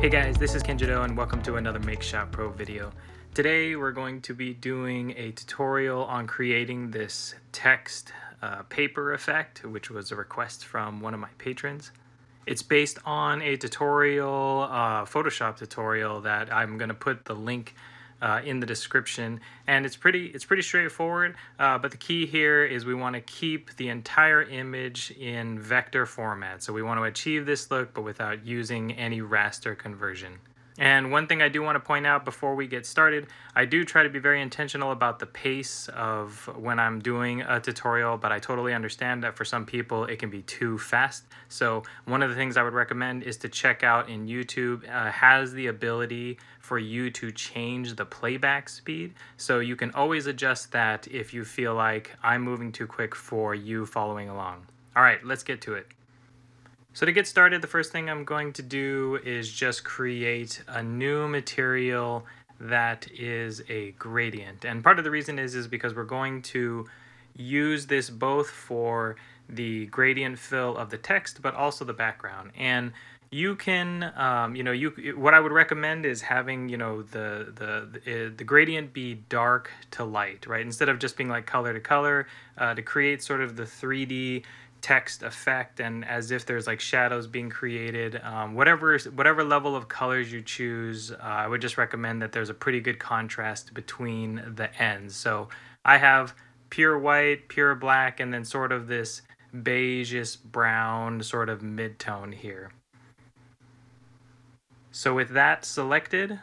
Hey guys, this is Kenjiro and welcome to another MakeShop Pro video. Today we're going to be doing a tutorial on creating this text uh, paper effect, which was a request from one of my patrons. It's based on a tutorial, uh, Photoshop tutorial that I'm going to put the link uh, in the description. And it's pretty it's pretty straightforward uh, but the key here is we want to keep the entire image in vector format. So we want to achieve this look but without using any raster conversion and one thing I do want to point out before we get started, I do try to be very intentional about the pace of when I'm doing a tutorial, but I totally understand that for some people it can be too fast. So one of the things I would recommend is to check out in YouTube, uh, has the ability for you to change the playback speed. So you can always adjust that if you feel like I'm moving too quick for you following along. All right, let's get to it. So to get started, the first thing I'm going to do is just create a new material that is a gradient. And part of the reason is, is because we're going to use this both for the gradient fill of the text, but also the background. And you can, um, you know, you what I would recommend is having, you know, the the the, uh, the gradient be dark to light, right? Instead of just being like color to color, uh, to create sort of the 3D text effect and as if there's like shadows being created um, whatever whatever level of colors you choose uh, i would just recommend that there's a pretty good contrast between the ends. So i have pure white pure black and then sort of this beigeish brown sort of mid-tone here. So with that selected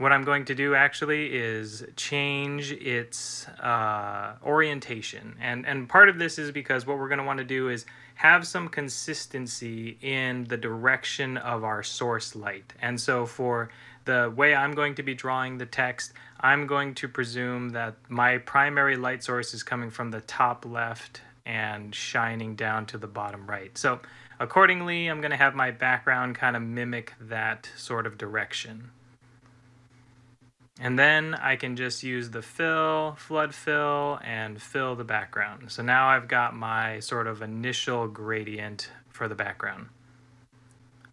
what I'm going to do actually is change its uh, orientation. And, and part of this is because what we're going to want to do is have some consistency in the direction of our source light. And so for the way I'm going to be drawing the text, I'm going to presume that my primary light source is coming from the top left and shining down to the bottom right. So accordingly, I'm going to have my background kind of mimic that sort of direction. And then I can just use the fill, flood fill, and fill the background. So now I've got my sort of initial gradient for the background.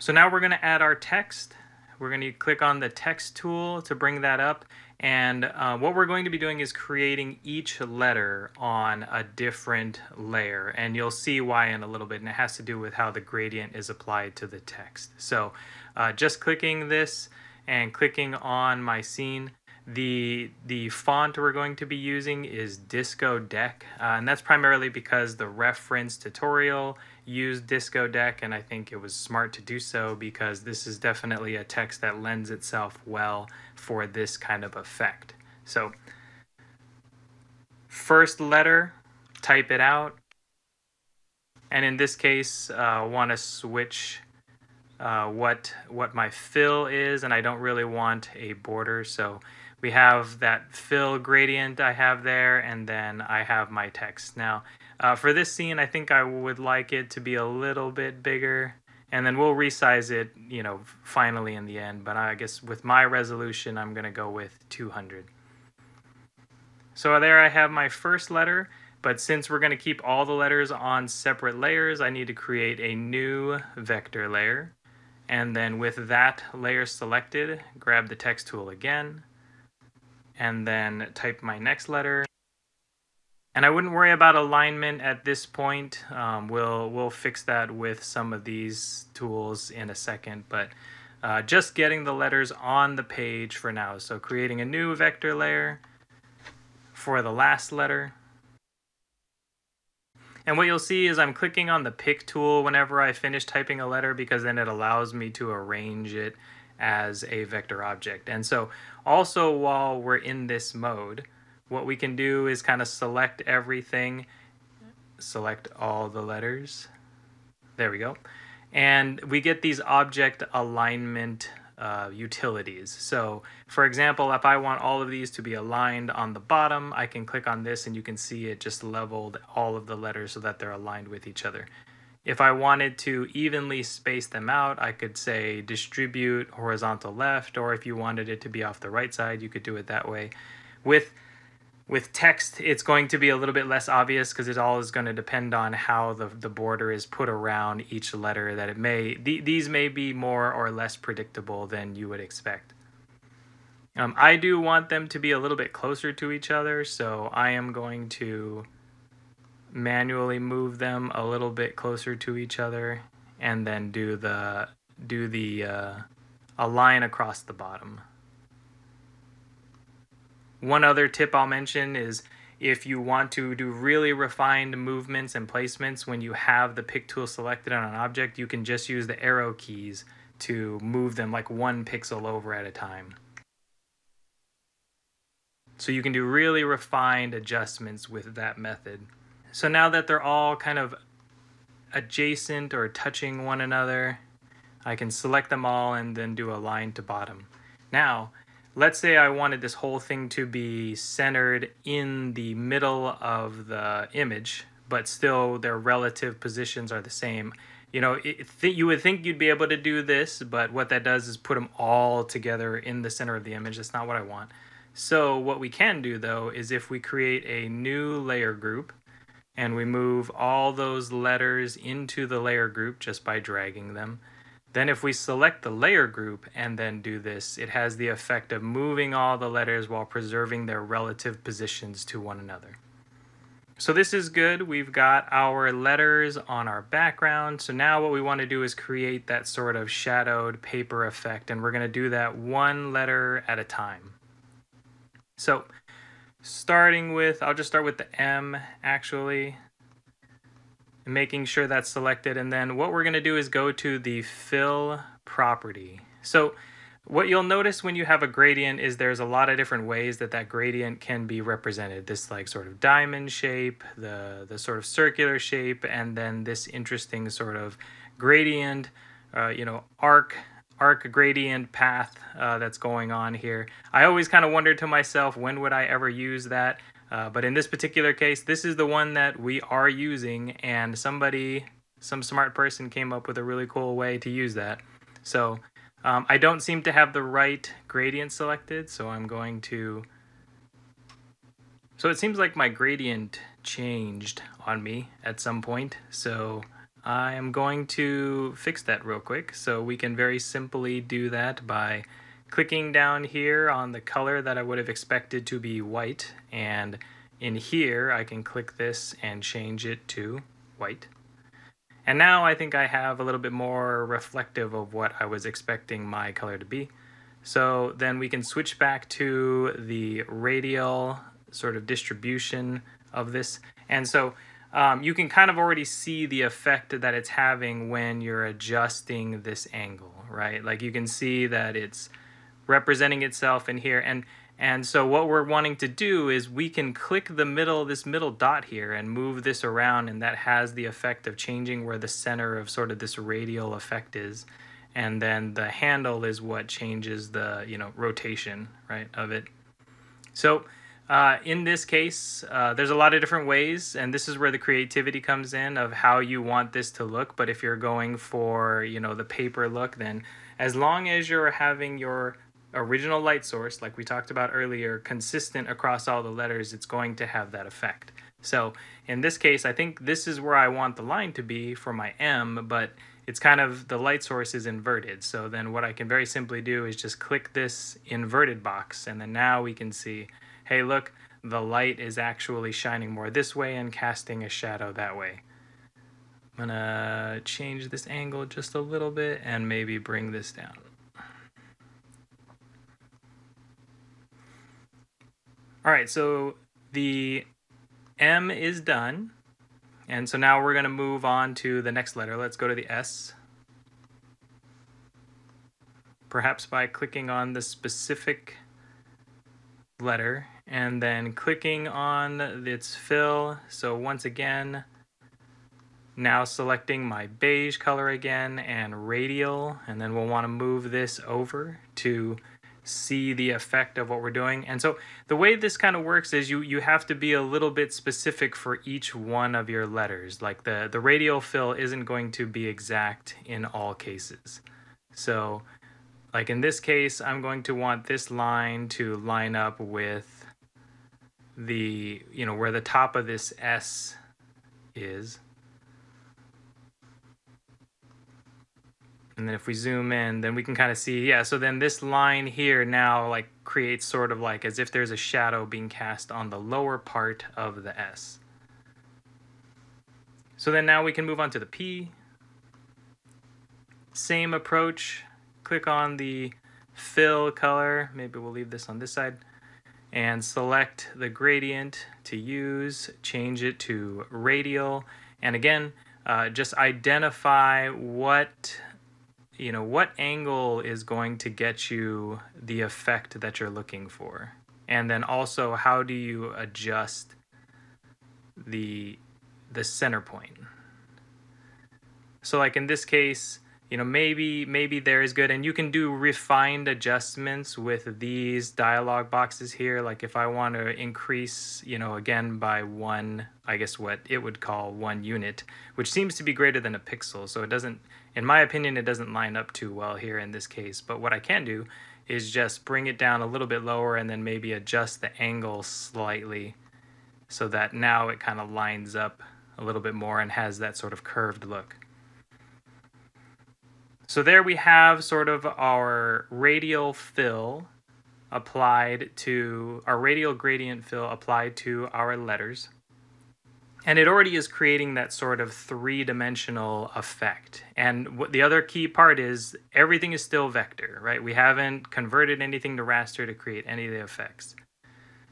So now we're going to add our text. We're going to click on the text tool to bring that up. And uh, what we're going to be doing is creating each letter on a different layer. And you'll see why in a little bit. And it has to do with how the gradient is applied to the text. So uh, just clicking this and clicking on my scene. The, the font we're going to be using is Disco Deck, uh, and that's primarily because the reference tutorial used Disco Deck, and I think it was smart to do so because this is definitely a text that lends itself well for this kind of effect. So, first letter, type it out, and in this case, uh, want to switch uh, what what my fill is and I don't really want a border. So we have that fill gradient I have there and then I have my text. Now uh, for this scene I think I would like it to be a little bit bigger and then we'll resize it you know finally in the end. But I guess with my resolution I'm gonna go with 200 so there I have my first letter but since we're going to keep all the letters on separate layers, I need to create a new vector layer. And then with that layer selected, grab the text tool again, and then type my next letter. And I wouldn't worry about alignment at this point. Um, we'll, we'll fix that with some of these tools in a second, but uh, just getting the letters on the page for now. So creating a new vector layer for the last letter. And what you'll see is I'm clicking on the pick tool whenever I finish typing a letter because then it allows me to arrange it as a vector object. And so also while we're in this mode, what we can do is kind of select everything, select all the letters. There we go. And we get these object alignment uh, utilities. So for example, if I want all of these to be aligned on the bottom, I can click on this and you can see it just leveled all of the letters so that they're aligned with each other. If I wanted to evenly space them out, I could say distribute horizontal left, or if you wanted it to be off the right side, you could do it that way. With With text, it's going to be a little bit less obvious because it all is going to depend on how the, the border is put around each letter that it may, th- these may be more or less predictable than you would expect. Um, I do want them to be a little bit closer to each other, so I am going to manually move them a little bit closer to each other and then do the do the uh, a line across the bottom. One other tip I'll mention is if you want to do really refined movements and placements when you have the pick tool selected on an object, you can just use the arrow keys to move them like one pixel over at a time. So you can do really refined adjustments with that method. So now that they're all kind of adjacent or touching one another, I can select them all and then do a line to bottom. Now, let's say I wanted this whole thing to be centered in the middle of the image, but still their relative positions are the same. You know, it, th- you would think you'd be able to do this, but what that does is put them all together in the center of the image. That's not what I want. So what we can do though is if we create a new layer group, and we move all those letters into the layer group just by dragging them. Then if we select the layer group and then do this, it has the effect of moving all the letters while preserving their relative positions to one another. So this is good. We've got our letters on our background. So now what we want to do is create that sort of shadowed paper effect, and we're going to do that one letter at a time. So starting with, I'll just start with the M actually, making sure that's selected. And then what we're going to do is go to the fill property. So what you'll notice when you have a gradient is there's a lot of different ways that that gradient can be represented. This like sort of diamond shape, the, the sort of circular shape, and then this interesting sort of gradient, uh, you know, arc arc gradient path uh, that's going on here. I always kind of wondered to myself, when would I ever use that? Uh, but in this particular case, this is the one that we are using, and somebody, some smart person came up with a really cool way to use that. So um, I don't seem to have the right gradient selected, so I'm going to... So it seems like my gradient changed on me at some point, so I am going to fix that real quick. So we can very simply do that by clicking down here on the color that I would have expected to be white. And in here, I can click this and change it to white. And now I think I have a little bit more reflective of what I was expecting my color to be. So then we can switch back to the radial sort of distribution of this. And so um, you can kind of already see the effect that it's having when you're adjusting this angle, right? Like you can see that it's representing itself in here. And, and so what we're wanting to do is we can click the middle, this middle dot here and move this around and that has the effect of changing where the center of sort of this radial effect is. And then the handle is what changes the, you know, rotation, right, of it. So uh, in this case, uh, there's a lot of different ways, and this is where the creativity comes in of how you want this to look. But if you're going for, you know, the paper look, then as long as you're having your original light source, like we talked about earlier, consistent across all the letters, it's going to have that effect. So in this case, I think this is where I want the line to be for my M, but it's kind of the light source is inverted. So then what I can very simply do is just click this inverted box, and then now we can see hey, look, the light is actually shining more this way and casting a shadow that way. I'm gonna change this angle just a little bit and maybe bring this down. All right, so the M is done. And so now we're gonna move on to the next letter. Let's go to the S. Perhaps by clicking on the specific letter and then clicking on its fill. So once again, now selecting my beige color again and radial, and then we'll want to move this over to see the effect of what we're doing. And so the way this kind of works is you you have to be a little bit specific for each one of your letters. Like the, the radial fill isn't going to be exact in all cases. So like in this case, I'm going to want this line to line up with the, you know, where the top of this S is. And then if we zoom in, then we can kind of see, yeah, so then this line here now like creates sort of like as if there's a shadow being cast on the lower part of the S. So then now we can move on to the P. Same approach, click on the fill color, maybe we'll leave this on this side, and select the gradient to use, change it to radial, and again, uh, just identify what you know, what angle is going to get you the effect that you're looking for? And then also, how do you adjust the the center point? So like in this case, you know, maybe maybe there is good and you can do refined adjustments with these dialog boxes here. Like if I want to increase, you know, again by one, I guess what it would call one unit, which seems to be greater than a pixel. So it doesn't in my opinion, it doesn't line up too well here in this case, but what I can do is just bring it down a little bit lower and then maybe adjust the angle slightly so that now it kind of lines up a little bit more and has that sort of curved look. So there we have sort of our radial fill applied to, our radial gradient fill applied to our letters. And it already is creating that sort of three dimensional effect. And what the other key part is everything is still vector, right? We haven't converted anything to raster to create any of the effects.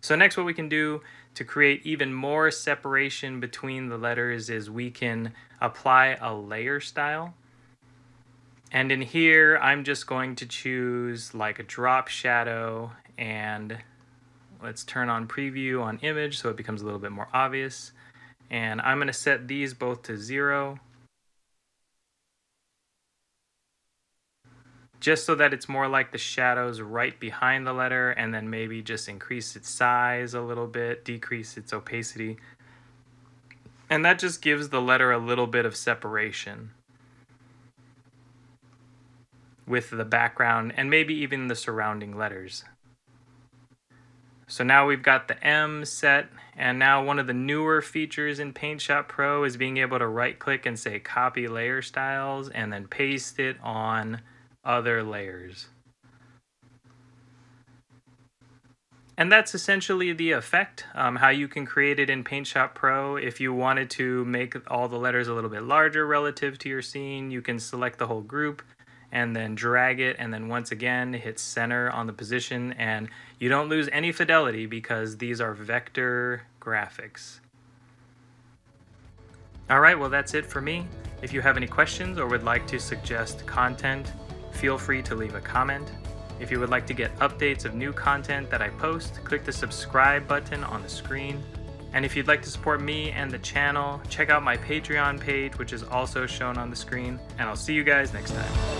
So next what we can do to create even more separation between the letters is we can apply a layer style. And in here, I'm just going to choose like a drop shadow and let's turn on preview on image so it becomes a little bit more obvious. And I'm going to set these both to zero. Just so that it's more like the shadows right behind the letter and then maybe just increase its size a little bit, decrease its opacity. And that just gives the letter a little bit of separation with the background and maybe even the surrounding letters. So now we've got the M set, and now one of the newer features in Paint Shop Pro is being able to right click and say copy layer styles and then paste it on other layers. And that's essentially the effect, um, how you can create it in Paint Shop Pro. If you wanted to make all the letters a little bit larger relative to your scene, you can select the whole group and then drag it and then once again hit center on the position and you don't lose any fidelity because these are vector graphics. Alright, well that's it for me. If you have any questions or would like to suggest content, feel free to leave a comment. If you would like to get updates of new content that I post, click the subscribe button on the screen. And if you'd like to support me and the channel, check out my Patreon page, which is also shown on the screen. And I'll see you guys next time.